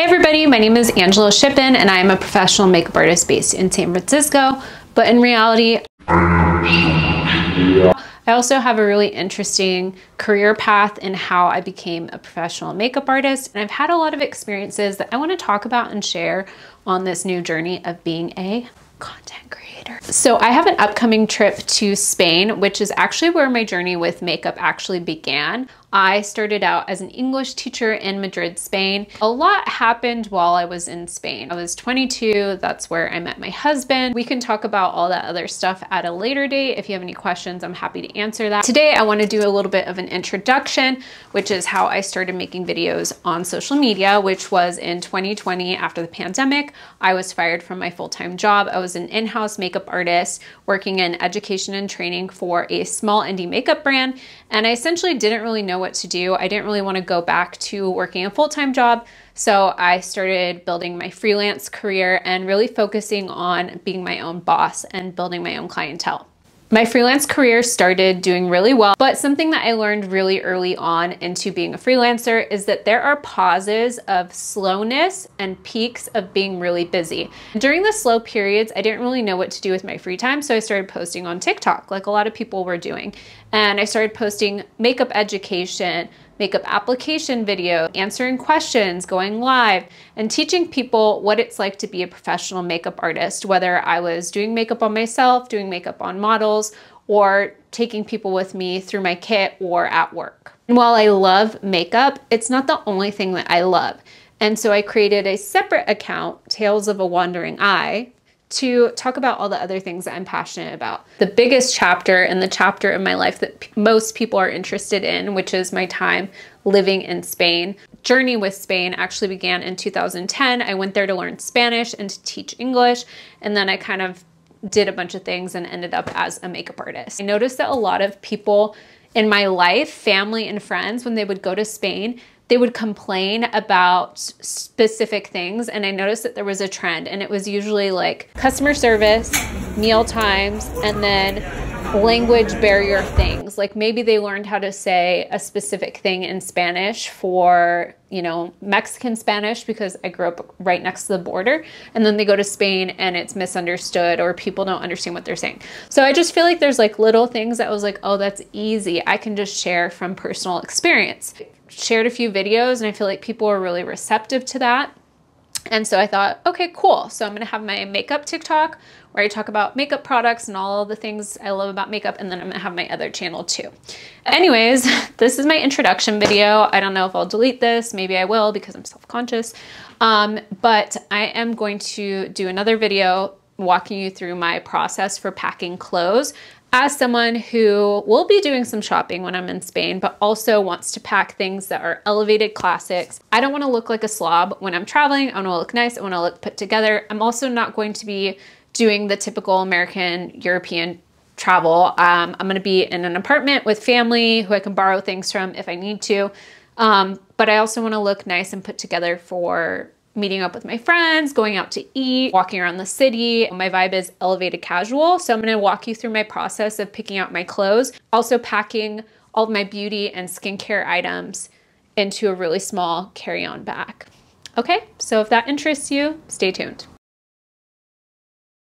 Hey everybody, my name is Angela Shippen and I am a professional makeup artist based in San Francisco, but in reality, I also have a really interesting career path in how I became a professional makeup artist and I've had a lot of experiences that I want to talk about and share on this new journey of being a content creator. So I have an upcoming trip to Spain, which is actually where my journey with makeup actually began. I started out as an English teacher in Madrid, Spain. A lot happened while I was in Spain. I was 22, that's where I met my husband. We can talk about all that other stuff at a later date. If you have any questions, I'm happy to answer that. Today, I wanna do a little bit of an introduction, which is how I started making videos on social media, which was in 2020 after the pandemic. I was fired from my full-time job. I was an in-house makeup artist working in education and training for a small indie makeup brand. And I essentially didn't really know what to do. I didn't really want to go back to working a full-time job. So I started building my freelance career and really focusing on being my own boss and building my own clientele. My freelance career started doing really well, but something that I learned really early on into being a freelancer is that there are pauses of slowness and peaks of being really busy. During the slow periods, I didn't really know what to do with my free time, so I started posting on TikTok like a lot of people were doing. And I started posting makeup education, makeup application video, answering questions, going live, and teaching people what it's like to be a professional makeup artist, whether I was doing makeup on myself, doing makeup on models, or taking people with me through my kit or at work. And while I love makeup, it's not the only thing that I love. And so I created a separate account, Tales of a Wandering Eye, to talk about all the other things that I'm passionate about. The biggest chapter and the chapter in my life that most people are interested in, which is my time living in Spain. Journey with Spain actually began in 2010. I went there to learn Spanish and to teach English, and then I kind of did a bunch of things and ended up as a makeup artist. I noticed that a lot of people in my life, family and friends, when they would go to Spain, they would complain about specific things. And I noticed that there was a trend, and it was usually like customer service, meal times, and then language barrier things. Like maybe they learned how to say a specific thing in Spanish for, you know, Mexican Spanish because I grew up right next to the border. And then they go to Spain and it's misunderstood or people don't understand what they're saying. So I just feel like there's like little things that was like, oh, that's easy. I can just share from personal experience shared a few videos and I feel like people were really receptive to that. And so I thought, okay, cool. So I'm gonna have my makeup TikTok where I talk about makeup products and all the things I love about makeup. And then I'm gonna have my other channel too. Anyways, this is my introduction video. I don't know if I'll delete this. Maybe I will because I'm self-conscious. Um, but I am going to do another video walking you through my process for packing clothes as someone who will be doing some shopping when I'm in Spain, but also wants to pack things that are elevated classics. I don't wanna look like a slob when I'm traveling. I wanna look nice, I wanna look put together. I'm also not going to be doing the typical American, European travel. Um, I'm gonna be in an apartment with family who I can borrow things from if I need to. Um, but I also wanna look nice and put together for meeting up with my friends, going out to eat, walking around the city. My vibe is elevated casual. So I'm gonna walk you through my process of picking out my clothes, also packing all of my beauty and skincare items into a really small carry-on bag. Okay, so if that interests you, stay tuned.